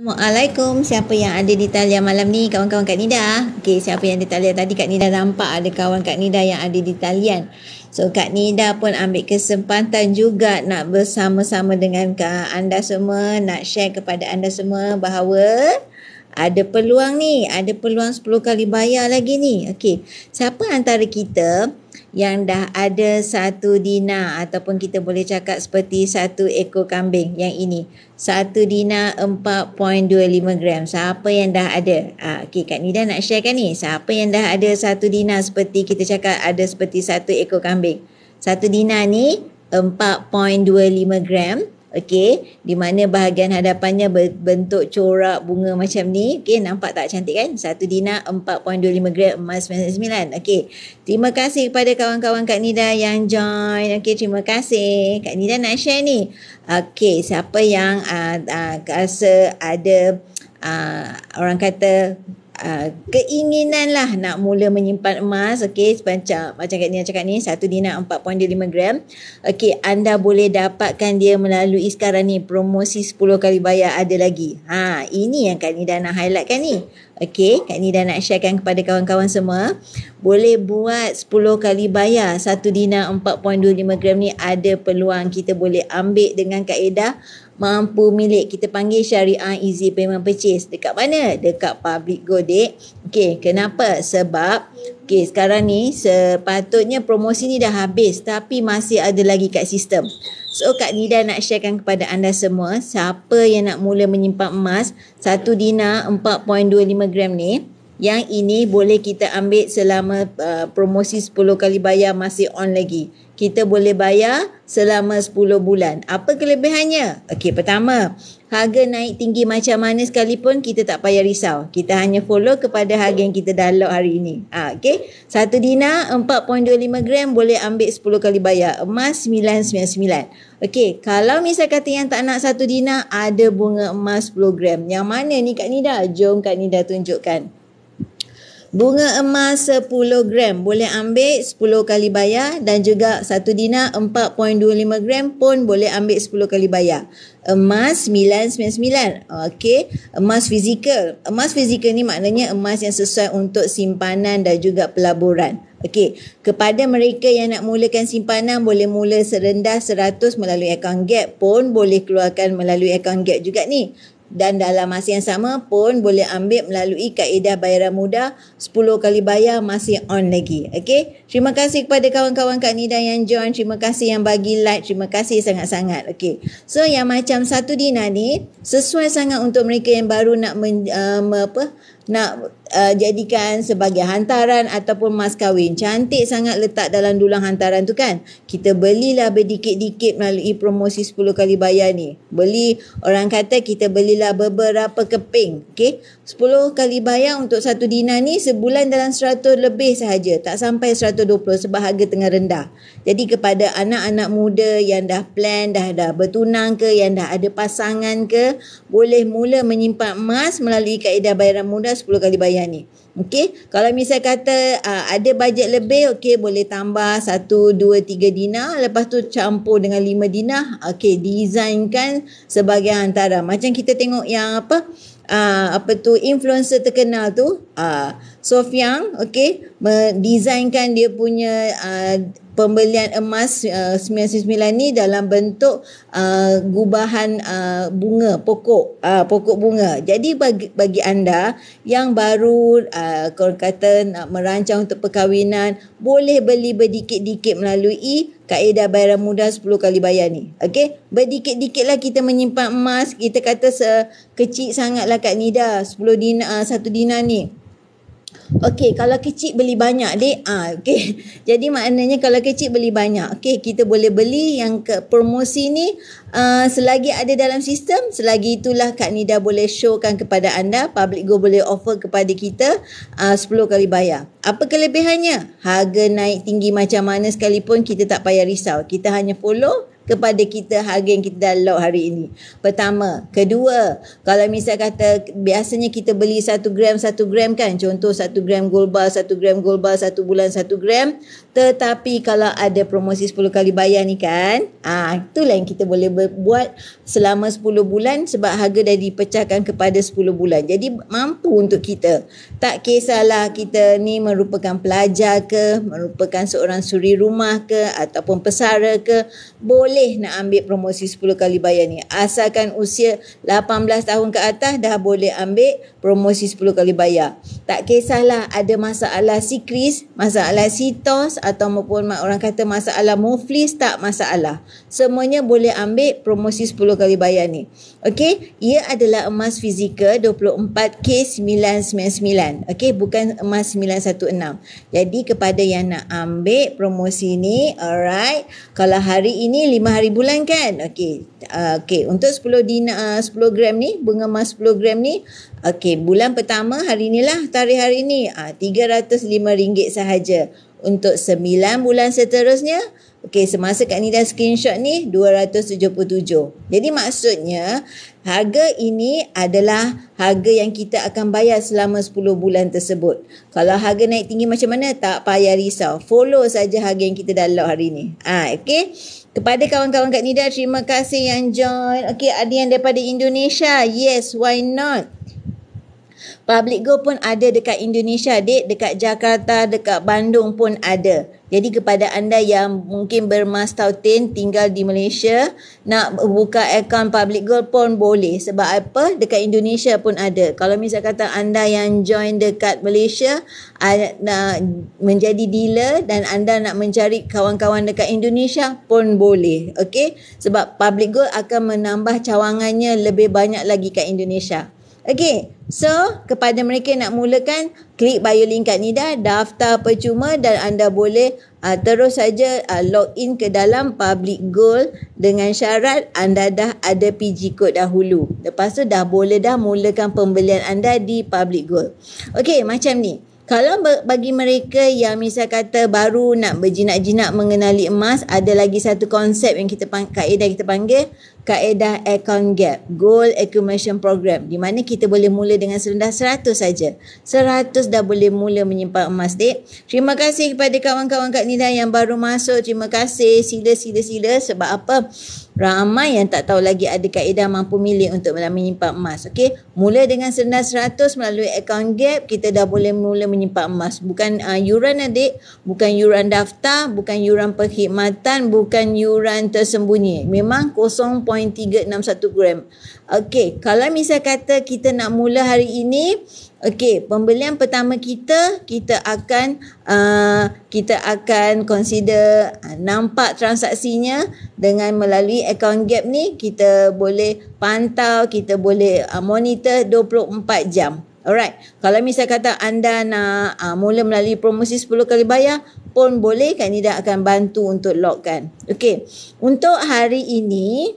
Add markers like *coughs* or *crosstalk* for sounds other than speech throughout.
Assalamualaikum. Siapa yang ada di talian malam ni? Kawan-kawan Kak Nida. Okey, siapa yang di talian tadi Kak Nida nampak ada kawan Kak Nida yang ada di talian. So Kak Nida pun ambil kesempatan juga nak bersama-sama dengan anda semua, nak share kepada anda semua bahawa ada peluang ni, ada peluang 10 kali bayar lagi ni. Okey, siapa antara kita yang dah ada satu dina ataupun kita boleh cakap seperti satu ekor kambing yang ini. Satu dina 4.25 gram. Siapa yang dah ada? Ah, okay, Kak Nida nak share kan ni? Siapa yang dah ada satu dina seperti kita cakap ada seperti satu ekor kambing? Satu dina ni 4.25 gram. Okey, di mana bahagian hadapannya berbentuk corak bunga macam ni. Okey, nampak tak cantik kan? Satu dinar 4.25 gram emas 99. Okey, terima kasih kepada kawan-kawan Kak Nida yang join. Okey, terima kasih. Kak Nida nak share ni. Okey, siapa yang uh, uh, rasa ada uh, orang kata Uh, keinginan lah nak mula menyimpan emas okey? Macam macam kat ni cakap ni satu dinar 4.5 gram. Okey anda boleh dapatkan dia melalui sekarang ni. Promosi 10 kali bayar ada lagi. Ha ini yang Kak Nida nak highlight kan ni. Okey Kak Nida nak sharekan kepada kawan-kawan semua. Boleh buat 10 kali bayar satu dinar 4.25 gram ni. Ada peluang kita boleh ambil dengan kaedah mampu milik kita panggil syariah easy payment purchase. Dekat mana? Dekat public go dek okey kenapa? Sebab okey sekarang ni sepatutnya promosi ni dah habis tapi masih ada lagi kat sistem. So Kak Nida nak sharekan kepada anda semua siapa yang nak mula menyimpan emas? Satu dinar 4.25 gram ni yang ini boleh kita ambil selama uh, promosi 10 kali bayar masih on lagi kita boleh bayar selama 10 bulan. Apa kelebihannya? Okey, pertama, harga naik tinggi macam mana sekalipun kita tak payah risau. Kita hanya follow kepada harga yang kita dah lock hari ini. Ha, okey. Satu dinar 4.25 gram boleh ambil 10 kali bayar. Emas 999. Okey, kalau misal kata yang tak nak satu dinar, ada bunga emas 10 gram. Yang mana ni Kak Nida? Jom Kak Nida tunjukkan. Bunga emas 10 gram boleh ambil 10 kali bayar dan juga 1 dinar 4.25 gram pun boleh ambil 10 kali bayar. Emas 999. Okey, emas fizikal. Emas fizikal ni maknanya emas yang sesuai untuk simpanan dan juga pelaburan. Okey, kepada mereka yang nak mulakan simpanan boleh mula serendah 100 melalui akaun gap pun boleh keluarkan melalui akaun gap juga ni dan dalam masa yang sama pun boleh ambil melalui kaedah bayaran mudah 10 kali bayar masih on lagi. Okey. Terima kasih kepada kawan-kawan Kak Nida yang join. Terima kasih yang bagi like. Terima kasih sangat-sangat. Okey. So yang macam satu dinar ni sesuai sangat untuk mereka yang baru nak men, uh, apa nak uh, jadikan sebagai hantaran ataupun mas kahwin. Cantik sangat letak dalam dulang hantaran tu kan. Kita belilah berdikit-dikit melalui promosi 10 kali bayar ni. Beli, orang kata kita belilah beberapa keping. Okay. 10 kali bayar untuk satu dinar ni sebulan dalam 100 lebih sahaja. Tak sampai 120 sebab harga tengah rendah. Jadi kepada anak-anak muda yang dah plan, dah dah bertunang ke, yang dah ada pasangan ke, boleh mula menyimpan emas melalui kaedah bayaran mudah 10 kali bayar ni. Okey, kalau misal kata uh, ada bajet lebih, okey boleh tambah 1 2 3 dinar, lepas tu campur dengan 5 dinar, okey designkan sebagai antara. Macam kita tengok yang apa? Uh, apa tu influencer terkenal tu, uh, Sofiang, okey, mendesainkan dia punya uh, pembelian emas uh, 99 ni dalam bentuk uh, gubahan uh, bunga pokok uh, pokok bunga. Jadi bagi bagi anda yang baru uh, kalau kata nak merancang untuk perkahwinan boleh beli berdikit-dikit melalui kaedah bayaran mudah 10 kali bayar ni. Okey, berdikit-dikitlah kita menyimpan emas. Kita kata sekecil sangatlah Kak Nida 10 dinar 1 dinar ni. Okey, kalau kecil beli banyak dek. Ah, okey. *laughs* Jadi maknanya kalau kecil beli banyak. Okey, kita boleh beli yang ke promosi ni uh, selagi ada dalam sistem, selagi itulah Kak Nida boleh showkan kepada anda, Public Go boleh offer kepada kita uh, 10 kali bayar. Apa kelebihannya? Harga naik tinggi macam mana sekalipun kita tak payah risau. Kita hanya follow kepada kita harga yang kita lock hari ini. Pertama. Kedua, kalau misal kata biasanya kita beli satu gram satu gram kan. Contoh satu gram gold bar, satu gram gold bar, satu bulan satu gram. Tetapi kalau ada promosi 10 kali bayar ni kan. Ah, itulah yang kita boleh buat selama 10 bulan sebab harga dah dipecahkan kepada 10 bulan. Jadi mampu untuk kita. Tak kisahlah kita ni merupakan pelajar ke, merupakan seorang suri rumah ke ataupun pesara ke, boleh nak ambil promosi 10 kali bayar ni. Asalkan usia 18 tahun ke atas dah boleh ambil promosi 10 kali bayar. Tak kisahlah ada masalah sikris, masalah sitos atau maupun orang kata masalah muflis tak masalah. Semuanya boleh ambil promosi 10 kali bayar ni. Okey, ia adalah emas fizikal 24K999. Okey, bukan emas 916. Jadi kepada yang nak ambil promosi ni, alright. Kalau hari ini 5 hari bulan kan? Okey. Uh, okey, untuk 10 dina uh, 10 gram ni, bunga emas 10 gram ni, okey, bulan pertama hari inilah tarikh hari ini, uh, RM305 sahaja. Untuk 9 bulan seterusnya, Okey, semasa Kak Nida screenshot ni 277. Jadi maksudnya harga ini adalah harga yang kita akan bayar selama 10 bulan tersebut. Kalau harga naik tinggi macam mana tak payah risau. Follow saja harga yang kita dah lock hari ni. Ah, okey. Kepada kawan-kawan Kak Nida, terima kasih yang join. Okey, ada yang daripada Indonesia. Yes, why not? Public Go pun ada dekat Indonesia, dek, dekat Jakarta, dekat Bandung pun ada. Jadi kepada anda yang mungkin bermastautin tinggal di Malaysia, nak buka akaun Public Go pun boleh. Sebab apa? Dekat Indonesia pun ada. Kalau misal kata anda yang join dekat Malaysia, nak menjadi dealer dan anda nak mencari kawan-kawan dekat Indonesia pun boleh. Okay? Sebab Public Go akan menambah cawangannya lebih banyak lagi kat Indonesia. Okay, so kepada mereka nak mulakan, klik bio link kat Nida, daftar percuma dan anda boleh uh, terus saja uh, log in ke dalam public goal dengan syarat anda dah ada PG code dahulu. Lepas tu dah boleh dah mulakan pembelian anda di public goal. Okay, macam ni. Kalau bagi mereka yang misal kata baru nak berjinak-jinak mengenali emas, ada lagi satu konsep yang kita kaedah kita panggil kaedah account gap goal accumulation program di mana kita boleh mula dengan serendah 100 saja. 100 dah boleh mula menyimpan emas dek. Terima kasih kepada kawan-kawan Kak Nida yang baru masuk. Terima kasih. Sila sila sila. Sebab apa? Ramai yang tak tahu lagi ada kaedah mampu milik untuk menyimpan emas okey? Mula dengan serendah 100 melalui account gap kita dah boleh mula menyimpan emas. Bukan uh, yuran adik bukan yuran daftar bukan yuran perkhidmatan bukan yuran tersembunyi. Memang 0. 0.361 gram. Okey, kalau misal kata kita nak mula hari ini, okey, pembelian pertama kita kita akan uh, kita akan consider uh, nampak transaksinya dengan melalui account gap ni kita boleh pantau, kita boleh uh, monitor 24 jam. Alright, kalau misal kata anda nak uh, mula melalui promosi 10 kali bayar pun boleh kan Nida akan bantu untuk logkan. Okey, untuk hari ini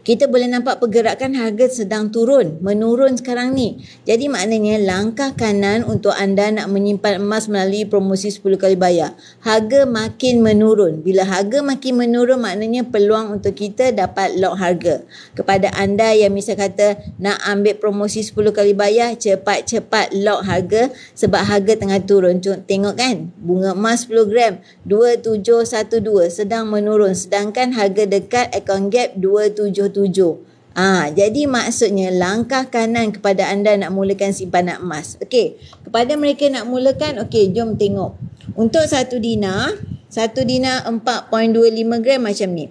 kita boleh nampak pergerakan harga sedang turun, menurun sekarang ni. Jadi maknanya langkah kanan untuk anda nak menyimpan emas melalui promosi 10 kali bayar. Harga makin menurun. Bila harga makin menurun maknanya peluang untuk kita dapat lock harga. Kepada anda yang misal kata nak ambil promosi 10 kali bayar, cepat-cepat lock harga sebab harga tengah turun. Tengok kan, bunga emas 10 gram 2712 sedang menurun sedangkan harga dekat account gap 27 tujuh. Ah, jadi maksudnya langkah kanan kepada anda nak mulakan simpanan emas. Okey, kepada mereka nak mulakan, okey, jom tengok. Untuk satu dinar, satu dinar 4.25 gram macam ni.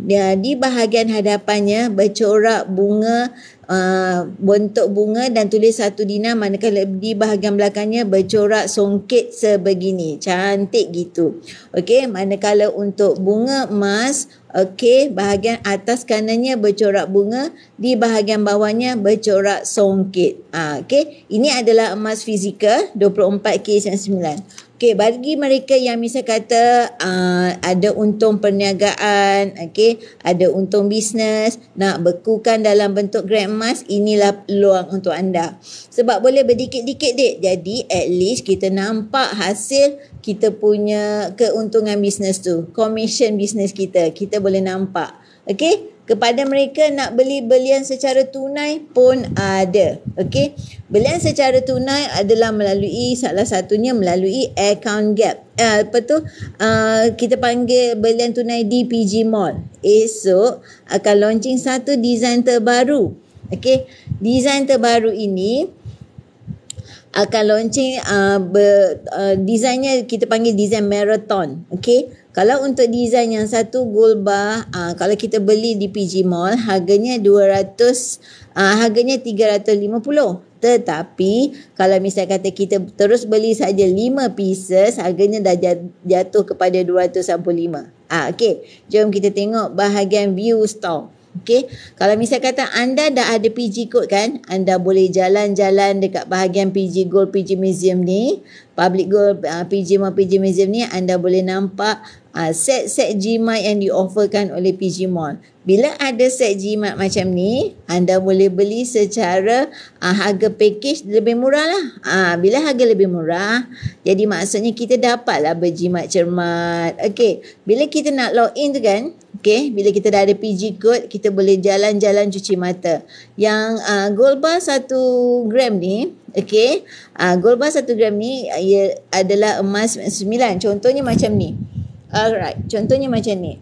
Dia di bahagian hadapannya bercorak bunga uh, bentuk bunga dan tulis satu dinar manakala di bahagian belakangnya bercorak songket sebegini. Cantik gitu. Okey, manakala untuk bunga emas, okey, bahagian atas kanannya bercorak bunga, di bahagian bawahnya bercorak songket. Ah, okey, ini adalah emas fizikal 24K99. Okay, bagi mereka yang misal kata uh, ada untung perniagaan, okay, ada untung bisnes, nak bekukan dalam bentuk gram emas, inilah peluang untuk anda. Sebab boleh berdikit-dikit dek. Jadi at least kita nampak hasil kita punya keuntungan bisnes tu. Commission bisnes kita. Kita boleh nampak. Okay? Kepada mereka nak beli belian secara tunai pun ada. Okay. Belian secara tunai adalah melalui salah satunya melalui account gap. Uh, apa tu? Uh, kita panggil belian tunai di PG Mall. Esok akan launching satu design terbaru. Okay. Design terbaru ini akan launching uh, uh, desainnya kita panggil design marathon okey kalau untuk design yang satu gold bar uh, kalau kita beli di PG Mall harganya 200 uh, harganya 350 tetapi kalau misal kata kita terus beli saja 5 pieces harganya dah jatuh kepada 295 ah okey. Jom kita tengok bahagian view store. Okey, kalau misal kata anda dah ada PG code kan, anda boleh jalan-jalan dekat bahagian PG Gold PG Museum ni, Public Gold uh, PG Mall PG Museum ni anda boleh nampak uh, set-set GMAT yang diofferkan oleh PG Mall. Bila ada set GMAT macam ni, anda boleh beli secara uh, harga package lebih murah lah. Uh, bila harga lebih murah, jadi maksudnya kita dapatlah berjimat cermat. Okey, bila kita nak log in tu kan, Okay, bila kita dah ada PG code, kita boleh jalan-jalan cuci mata. Yang uh, gold bar 1 gram ni, okay, uh, gold bar 1 gram ni uh, ia adalah emas 9. Contohnya macam ni. Alright, contohnya macam ni.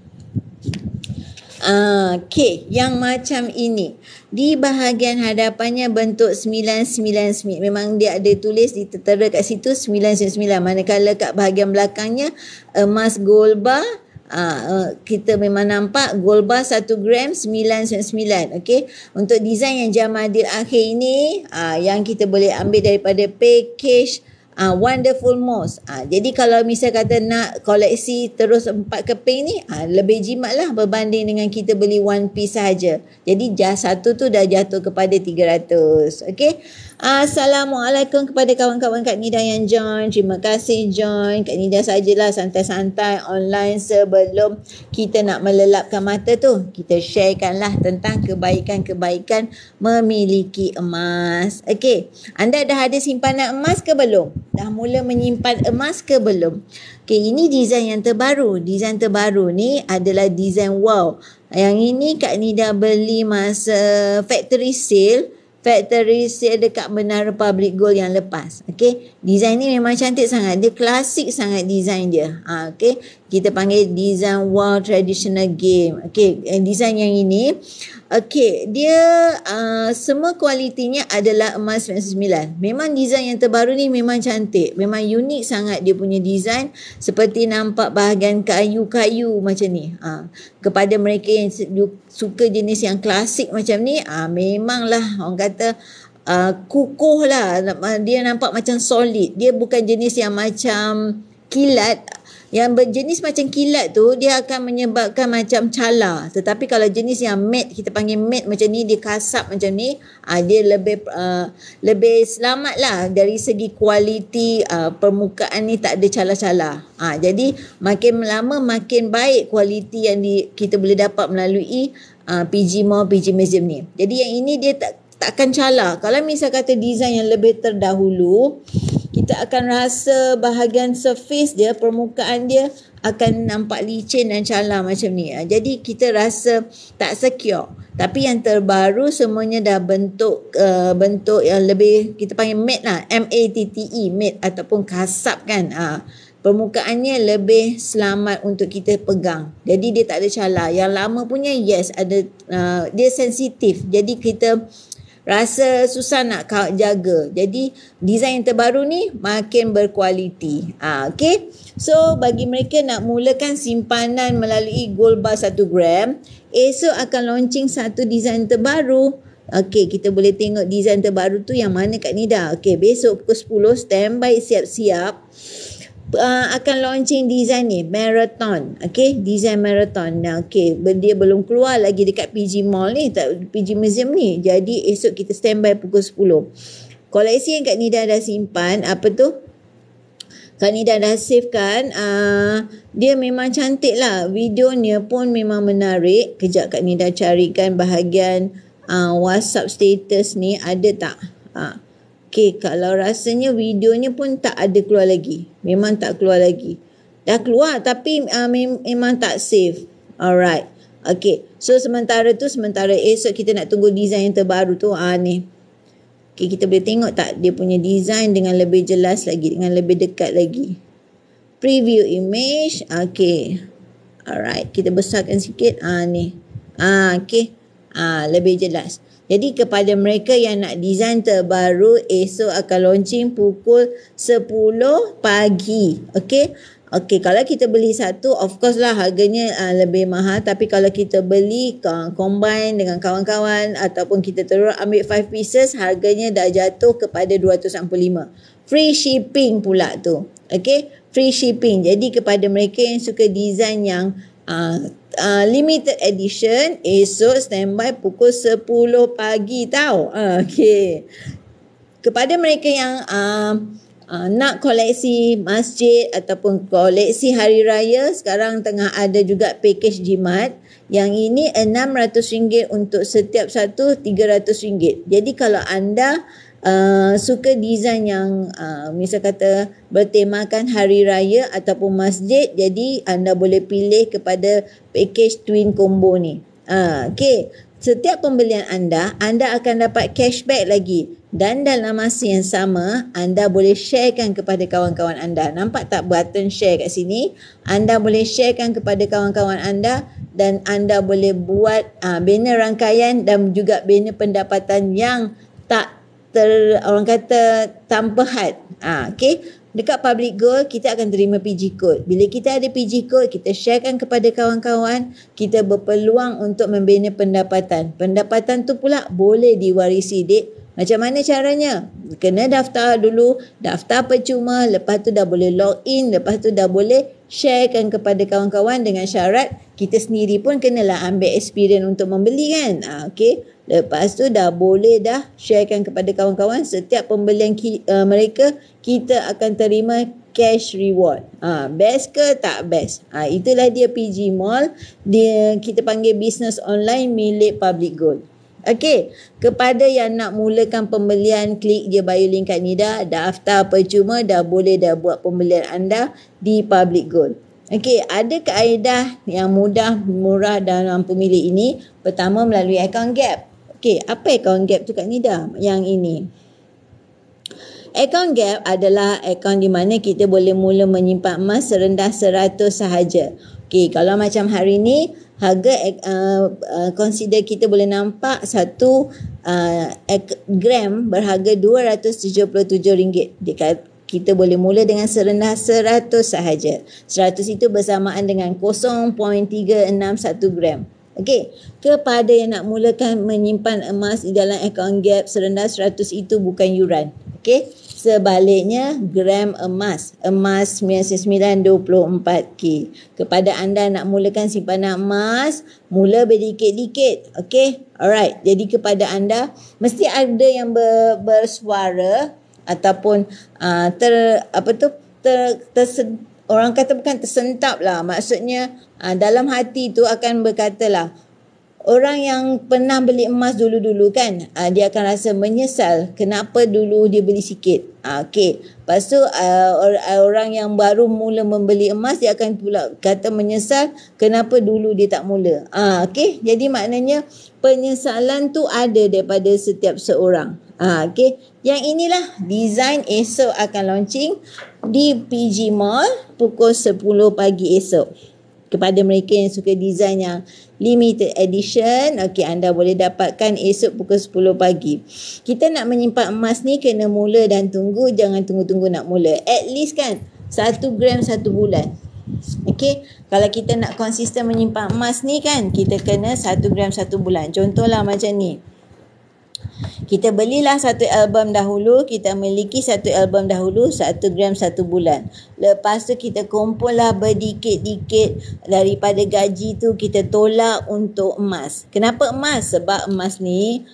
Uh, okay, yang macam ini. Di bahagian hadapannya bentuk 999. Memang dia ada tulis di tertera kat situ 999. Manakala kat bahagian belakangnya emas gold bar Uh, kita memang nampak gold bar 1 gram 999 okey? Untuk design yang jamadil akhir ini uh, yang kita boleh ambil daripada package uh, wonderful moss. Uh, jadi kalau misal kata nak koleksi terus empat keping ni uh, lebih jimat lah berbanding dengan kita beli one piece saja. Jadi jas satu tu dah jatuh kepada 300 okey Assalamualaikum kepada kawan-kawan Kak Nida yang join. Terima kasih join. Kak Nida sajalah santai-santai online sebelum kita nak melelapkan mata tu. Kita sharekanlah tentang kebaikan-kebaikan memiliki emas. Okey, anda dah ada simpanan emas ke belum? Dah mula menyimpan emas ke belum? Okey, ini design yang terbaru. Design terbaru ni adalah design wow. Yang ini Kak Nida beli masa factory sale factory sale dekat Menara Public Gold yang lepas. Okay. Design ni memang cantik sangat. Dia klasik sangat design dia. Ha, okay. Kita panggil design wow traditional game. Okay. Design yang ini. Okay. Dia uh, semua kualitinya adalah emas 99. Memang design yang terbaru ni memang cantik. Memang unik sangat dia punya design. Seperti nampak bahagian kayu-kayu macam ni. Ha. Kepada mereka yang suka jenis yang klasik macam ni. Ha, memanglah orang kata uh, kukuh lah. Dia nampak macam solid. Dia bukan jenis yang macam kilat yang berjenis macam kilat tu dia akan menyebabkan macam cala tetapi kalau jenis yang matte kita panggil matte macam ni dia kasap macam ni uh, dia lebih uh, lebih selamat lah dari segi kualiti uh, permukaan ni tak ada cala-cala uh, jadi makin lama makin baik kualiti yang di, kita boleh dapat melalui uh, PG Mall PG Museum ni. Jadi yang ini dia tak takkan cala. Kalau misal kata design yang lebih terdahulu, kita akan rasa bahagian surface dia, permukaan dia akan nampak licin dan cala macam ni. Ah, jadi kita rasa tak secure. Tapi yang terbaru semuanya dah bentuk uh, bentuk yang lebih kita panggil matte lah. M-A-T-T-E, matte ataupun kasap kan. Uh, permukaannya lebih selamat untuk kita pegang. Jadi dia tak ada cala. Yang lama punya yes ada uh, dia sensitif. Jadi kita rasa susah nak jaga. Jadi design yang terbaru ni makin berkualiti. Ah, okay. So bagi mereka nak mulakan simpanan melalui gold bar 1 gram, esok akan launching satu design terbaru. Okay, kita boleh tengok design terbaru tu yang mana kat Nida. Okay, besok pukul 10 standby siap-siap uh, akan launching design ni marathon. Okay design marathon. Nah okay dia belum keluar lagi dekat PG Mall ni tak PG Museum ni. Jadi esok kita standby pukul 10 koleksi yang Kak Nida dah simpan apa tu? Kak Nida dah save kan uh, dia memang cantik lah. Videonya pun memang menarik. Kejap Kak Nida carikan bahagian uh, WhatsApp status ni ada tak? Uh, okay, kalau rasanya videonya pun tak ada keluar lagi. Memang tak keluar lagi. Dah keluar tapi uh, mem- memang tak save. Alright. Okay. So sementara tu, sementara esok kita nak tunggu design yang terbaru tu. Ah ni. Okay, kita boleh tengok tak dia punya design dengan lebih jelas lagi. Dengan lebih dekat lagi. Preview image. Okay. Alright. Kita besarkan sikit. Ah ni. Ah okay. Ah lebih jelas. Jadi kepada mereka yang nak design terbaru esok akan launching pukul 10 pagi. Okay. Okey, kalau kita beli satu, of course lah harganya uh, lebih mahal. Tapi kalau kita beli uh, combine dengan kawan-kawan ataupun kita terus ambil 5 pieces, harganya dah jatuh kepada 265. Free shipping pula tu. Okey, free shipping. Jadi kepada mereka yang suka design yang uh, uh, limited edition, esok standby pukul 10 pagi tau. Uh, Okey. Kepada mereka yang... Uh, uh, nak koleksi masjid ataupun koleksi hari raya sekarang tengah ada juga package jimat yang ini RM600 untuk setiap satu RM300 jadi kalau anda uh, suka design yang uh, misal kata bertemakan hari raya ataupun masjid jadi anda boleh pilih kepada package twin combo ni uh, okay Setiap pembelian anda, anda akan dapat cashback lagi. Dan dalam masa yang sama, anda boleh sharekan kepada kawan-kawan anda. Nampak tak button share kat sini? Anda boleh sharekan kepada kawan-kawan anda dan anda boleh buat uh, banner rangkaian dan juga banner pendapatan yang tak ter, orang kata tanpa had. Uh, okay? dekat public goal kita akan terima PG code. Bila kita ada PG code, kita sharekan kepada kawan-kawan, kita berpeluang untuk membina pendapatan. Pendapatan tu pula boleh diwarisi dek. Macam mana caranya? Kena daftar dulu, daftar percuma, lepas tu dah boleh log in, lepas tu dah boleh sharekan kepada kawan-kawan dengan syarat kita sendiri pun kenalah ambil experience untuk membeli kan. Ha, okay. Lepas tu dah boleh dah sharekan kepada kawan-kawan setiap pembelian ki, uh, mereka kita akan terima cash reward. Ha, best ke tak best? Ha, itulah dia PG Mall. Dia kita panggil business online milik Public Gold. Okey, kepada yang nak mulakan pembelian, klik je bio link kat Nida, daftar percuma dah boleh dah buat pembelian anda di Public Gold. Okey, ada kaedah yang mudah, murah dalam pemilih ini. Pertama melalui account gap. Okey, apa account gap tu Kak Nida? Yang ini. Account gap adalah akaun di mana kita boleh mula menyimpan emas serendah 100 sahaja. Okey, kalau macam hari ni harga uh, uh, consider kita boleh nampak satu uh, gram berharga RM277. Dekat kita boleh mula dengan serendah 100 sahaja. 100 itu bersamaan dengan 0.361 gram. Okey, kepada yang nak mulakan menyimpan emas di dalam akaun gap serendah 100 itu bukan yuran. Okey, sebaliknya gram emas. Emas 9924K. Kepada anda nak mulakan simpanan emas, mula berdikit-dikit. Okey, alright. Jadi kepada anda, mesti ada yang ber, bersuara ataupun uh, ter, apa tu, ter, ter, orang kata bukan tersentap lah. Maksudnya uh, dalam hati tu akan berkata lah, orang yang pernah beli emas dulu-dulu kan, uh, dia akan rasa menyesal kenapa dulu dia beli sikit. Uh, okay. Lepas tu uh, orang yang baru mula membeli emas, dia akan pula kata menyesal kenapa dulu dia tak mula. Uh, okay. Jadi maknanya penyesalan tu ada daripada setiap seorang. Uh, okay. Yang inilah design esok akan launching di PG Mall pukul 10 pagi esok. Kepada mereka yang suka design yang limited edition, okey anda boleh dapatkan esok pukul 10 pagi. Kita nak menyimpan emas ni kena mula dan tunggu, jangan tunggu-tunggu nak mula. At least kan 1 gram 1 bulan. Okey, kalau kita nak konsisten menyimpan emas ni kan, kita kena 1 gram 1 bulan. Contohlah macam ni. Kita belilah satu album dahulu, kita miliki satu album dahulu, satu gram satu bulan. Lepas tu kita kumpul lah berdikit-dikit daripada gaji tu kita tolak untuk emas. Kenapa emas? Sebab emas ni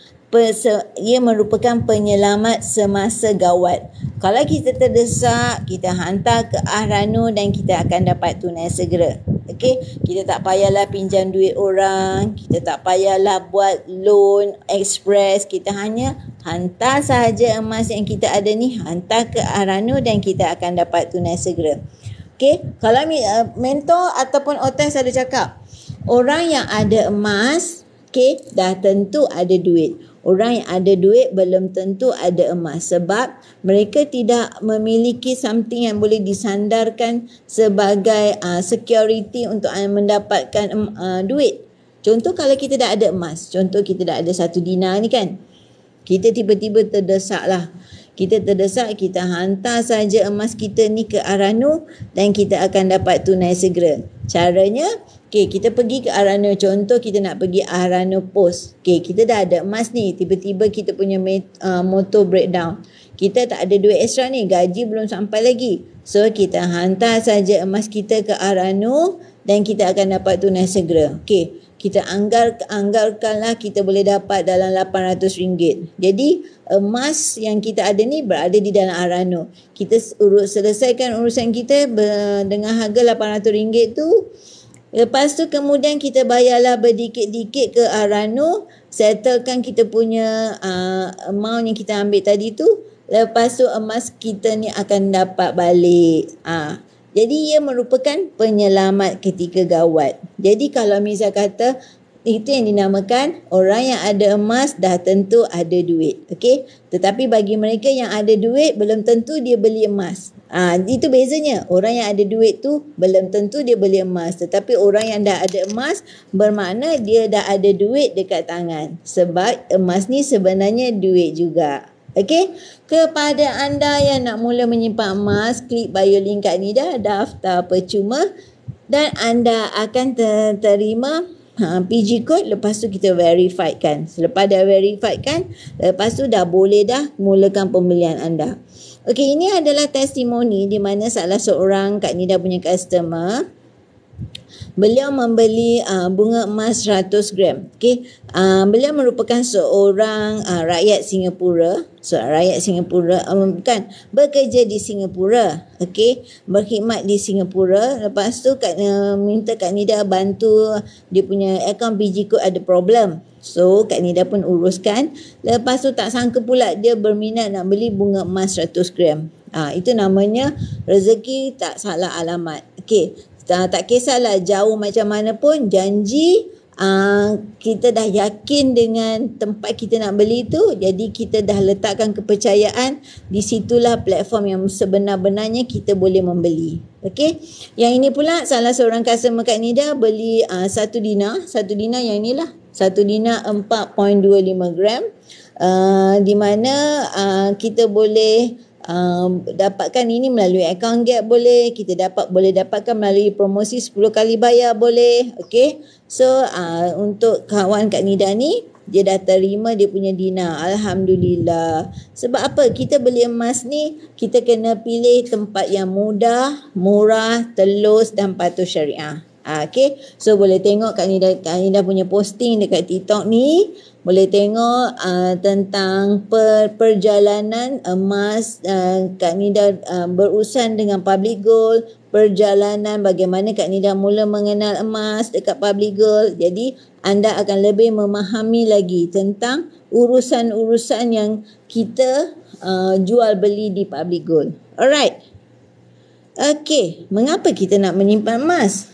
ia merupakan penyelamat semasa gawat. Kalau kita terdesak, kita hantar ke Ahranu dan kita akan dapat tunai segera. Okey, kita tak payahlah pinjam duit orang, kita tak payahlah buat loan express, kita hanya hantar sahaja emas yang kita ada ni, hantar ke Arano dan kita akan dapat tunai segera. Okey, kalau uh, mentor ataupun otak ada cakap, orang yang ada emas, okey, dah tentu ada duit. Orang yang ada duit belum tentu ada emas sebab mereka tidak memiliki something yang boleh disandarkan sebagai uh, security untuk uh, mendapatkan uh, duit. Contoh kalau kita dah ada emas, contoh kita dah ada satu dinar ni kan. Kita tiba-tiba terdesak lah. Kita terdesak, kita hantar saja emas kita ni ke Arano dan kita akan dapat tunai segera. Caranya, Okay, kita pergi ke Arano. Contoh kita nak pergi Arano Post. Okay, kita dah ada emas ni. Tiba-tiba kita punya uh, motor breakdown. Kita tak ada duit extra ni. Gaji belum sampai lagi. So, kita hantar saja emas kita ke Arano dan kita akan dapat tunai segera. Okay, kita anggar anggarkanlah kita boleh dapat dalam RM800. Jadi, emas yang kita ada ni berada di dalam Arano. Kita urus selesaikan urusan kita dengan harga RM800 tu Lepas tu kemudian kita bayarlah berdikit-dikit ke Arano, settlekan kita punya uh, amount yang kita ambil tadi tu. Lepas tu emas kita ni akan dapat balik. Uh, jadi ia merupakan penyelamat ketika gawat. Jadi kalau misal kata itu yang dinamakan orang yang ada emas dah tentu ada duit. Okey. Tetapi bagi mereka yang ada duit belum tentu dia beli emas. Ah ha, itu bezanya. Orang yang ada duit tu belum tentu dia beli emas. Tetapi orang yang dah ada emas bermakna dia dah ada duit dekat tangan. Sebab emas ni sebenarnya duit juga. Okey. Kepada anda yang nak mula menyimpan emas, klik bio link kat ni dah daftar percuma dan anda akan terima ha, PG code lepas tu kita verify kan. Selepas dah verify kan, lepas tu dah boleh dah mulakan pembelian anda. Okey, ini adalah testimoni di mana salah seorang Kak Nida punya customer Beliau membeli uh, bunga emas 100 gram. Okey, uh, beliau merupakan seorang uh, rakyat Singapura, seorang rakyat Singapura um, bukan bekerja di Singapura. Okey, berkhidmat di Singapura. Lepas tu Kak uh, minta Kak Nida bantu dia punya akaun PG code ada problem. So Kak Nida pun uruskan. Lepas tu tak sangka pula dia berminat nak beli bunga emas 100 gram. Ha, itu namanya rezeki tak salah alamat. Okey, Uh, tak kisahlah jauh macam mana pun janji uh, kita dah yakin dengan tempat kita nak beli tu jadi kita dah letakkan kepercayaan di situlah platform yang sebenar-benarnya kita boleh membeli. Okey? Yang ini pula salah seorang customer kat Nida beli uh, satu dina. Satu dina yang inilah satu dina 4.25 gram. Uh, di mana uh, kita boleh um, dapatkan ini melalui account gap boleh kita dapat boleh dapatkan melalui promosi 10 kali bayar boleh okey? So uh, untuk kawan Kak Nida ni dia dah terima dia punya dina. Alhamdulillah. Sebab apa? Kita beli emas ni kita kena pilih tempat yang mudah murah telus dan patuh syariah. Ah, okay. So boleh tengok Kak Nida, Kak Nida punya posting dekat TikTok ni. Boleh tengok uh, tentang per, perjalanan emas uh, Kak Nida uh, berurusan dengan public gold. Perjalanan bagaimana Kak Nida mula mengenal emas dekat public gold. Jadi anda akan lebih memahami lagi tentang urusan-urusan yang kita uh, jual beli di public gold. Alright. Okay. Mengapa kita nak menyimpan emas?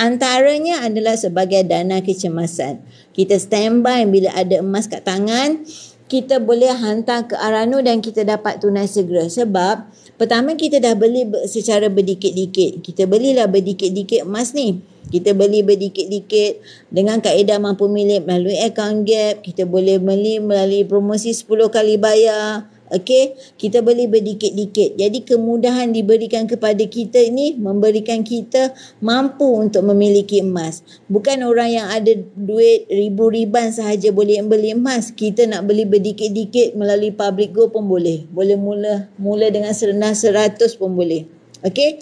Antaranya adalah sebagai dana kecemasan. Kita standby bila ada emas kat tangan, kita boleh hantar ke Arano dan kita dapat tunai segera. Sebab pertama kita dah beli secara berdikit-dikit. Kita belilah berdikit-dikit emas ni. Kita beli berdikit-dikit dengan kaedah mampu milik melalui account gap. Kita boleh beli melalui promosi 10 kali bayar. Okey, kita beli berdikit-dikit. Jadi kemudahan diberikan kepada kita ini memberikan kita mampu untuk memiliki emas. Bukan orang yang ada duit ribu-riban sahaja boleh beli emas. Kita nak beli berdikit-dikit melalui public go pun boleh. Boleh mula mula dengan serendah seratus pun boleh. Okey,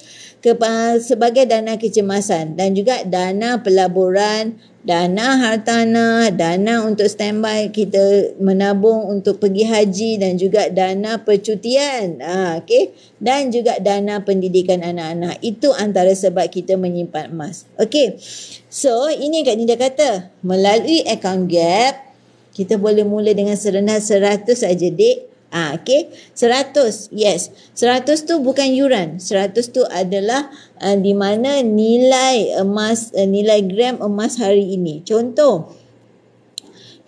sebagai dana kecemasan dan juga dana pelaburan, dana hartanah, dana untuk standby kita menabung untuk pergi haji dan juga dana percutian. Ha, okay. Dan juga dana pendidikan anak-anak. Itu antara sebab kita menyimpan emas. Okay. So, ini Kak Nida kata, melalui account gap, kita boleh mula dengan serendah 100 saja, dek. Ah, okay. 100. Yes. 100 tu bukan yuran. 100 tu adalah uh, di mana nilai emas, uh, nilai gram emas hari ini. Contoh,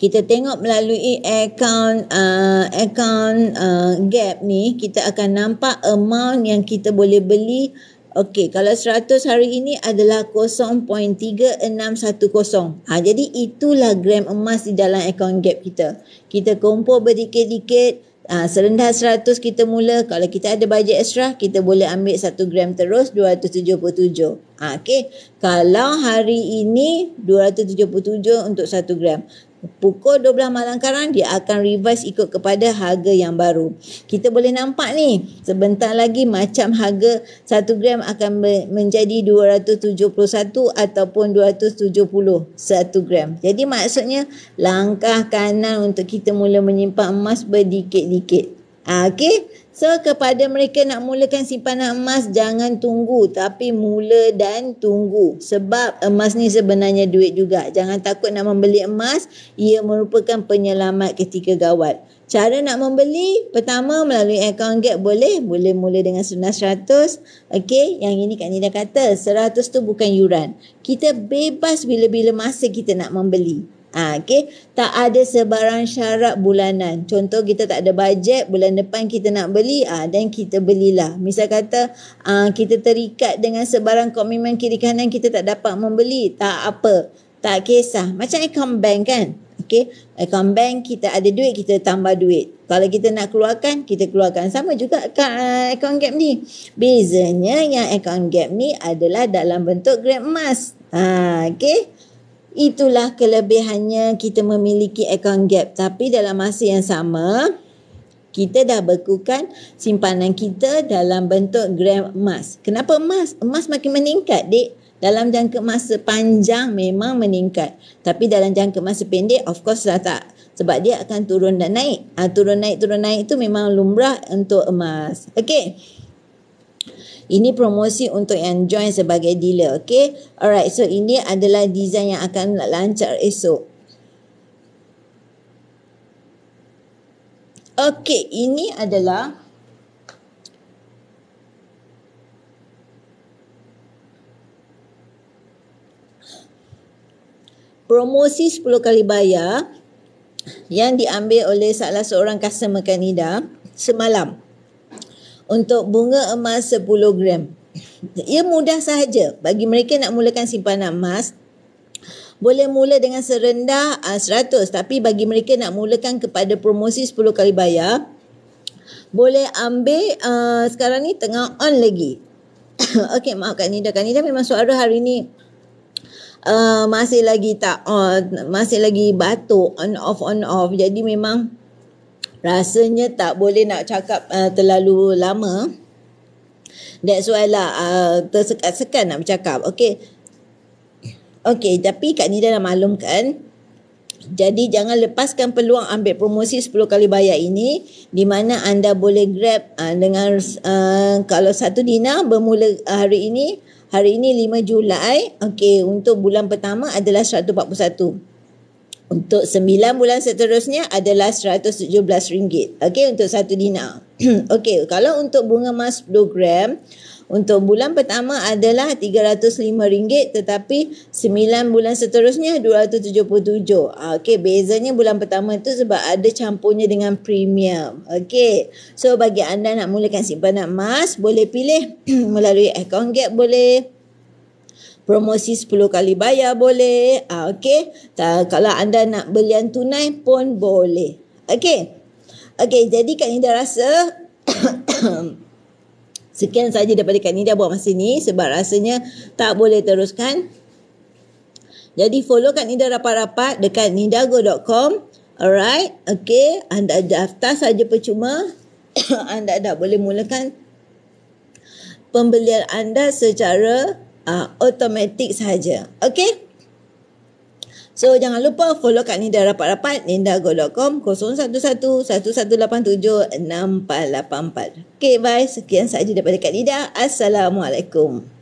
kita tengok melalui account uh, account uh, gap ni, kita akan nampak amount yang kita boleh beli Okey, kalau 100 hari ini adalah 0.3610. Ha, jadi itulah gram emas di dalam account gap kita. Kita kumpul berdikit-dikit, Uh, serendah 100 kita mula. Kalau kita ada bajet extra, kita boleh ambil 1 gram terus 277. Uh, okay. Kalau hari ini 277 untuk 1 gram pukul 12 malam sekarang dia akan revise ikut kepada harga yang baru. Kita boleh nampak ni sebentar lagi macam harga 1 gram akan menjadi 271 ataupun 270 1 gram. Jadi maksudnya langkah kanan untuk kita mula menyimpan emas berdikit-dikit. Ha, okay. So kepada mereka nak mulakan simpanan emas jangan tunggu tapi mula dan tunggu sebab emas ni sebenarnya duit juga. Jangan takut nak membeli emas, ia merupakan penyelamat ketika gawat. Cara nak membeli pertama melalui account gap boleh, boleh mula dengan sunnah 100. Okey, yang ini Kak Nida kata 100 tu bukan yuran. Kita bebas bila-bila masa kita nak membeli. Ha, okay. Tak ada sebarang syarat bulanan. Contoh kita tak ada bajet, bulan depan kita nak beli, ha, dan kita belilah. Misal kata ha, kita terikat dengan sebarang komitmen kiri kanan kita tak dapat membeli. Tak apa. Tak kisah. Macam account bank kan. Okay. Account bank kita ada duit, kita tambah duit. Kalau kita nak keluarkan, kita keluarkan. Sama juga uh, account gap ni. Bezanya yang account gap ni adalah dalam bentuk grab emas. Ha, okay. Itulah kelebihannya kita memiliki account gap. Tapi dalam masa yang sama, kita dah bekukan simpanan kita dalam bentuk gram emas. Kenapa emas? Emas makin meningkat, dek. Dalam jangka masa panjang memang meningkat. Tapi dalam jangka masa pendek, of course dah tak. Sebab dia akan turun dan naik. Ha, turun naik, turun naik itu memang lumrah untuk emas. Okay. Ini promosi untuk yang join sebagai dealer. Okay. Alright. So ini adalah design yang akan lancar esok. Okay. Ini adalah promosi 10 kali bayar yang diambil oleh salah seorang customer Kanida semalam untuk bunga emas 10 gram. Ia mudah sahaja bagi mereka nak mulakan simpanan emas. Boleh mula dengan serendah uh, ah, 100 tapi bagi mereka nak mulakan kepada promosi 10 kali bayar boleh ambil uh, sekarang ni tengah on lagi. *coughs* Okey, maaf Kak Nida. Kak Nida memang suara hari ni uh, masih lagi tak on, masih lagi batuk on off on off. Jadi memang rasanya tak boleh nak cakap uh, terlalu lama. That's why lah uh, tersekat-sekat nak bercakap. Okay. Okay, tapi Kak Nida dah maklumkan. Jadi jangan lepaskan peluang ambil promosi 10 kali bayar ini di mana anda boleh grab uh, dengan uh, kalau satu dinar bermula uh, hari ini hari ini 5 Julai okey untuk bulan pertama adalah 141 untuk sembilan bulan seterusnya adalah RM117. Okey, untuk satu dinar. *clears throat* Okey, kalau untuk bunga emas 10 gram, untuk bulan pertama adalah RM305 tetapi sembilan bulan seterusnya RM277. Okey, bezanya bulan pertama itu sebab ada campurnya dengan premium. Okey, so bagi anda nak mulakan simpanan emas, boleh pilih *clears throat* melalui account gap boleh promosi 10 kali bayar boleh. Ah, Okey. Kalau anda nak belian tunai pun boleh. Okey. Okey, jadi Kak Nida rasa *coughs* sekian saja daripada Kak Nida buat masa ni sebab rasanya tak boleh teruskan. Jadi follow Kak Nida rapat-rapat dekat nidago.com. Alright. Okey, anda daftar saja percuma. *coughs* anda dah boleh mulakan pembelian anda secara uh, automatik sahaja. Okay? So jangan lupa follow Kak Nida rapat-rapat nindago.com 011-1187-6484. Okay bye. Sekian sahaja daripada Kak Nida. Assalamualaikum.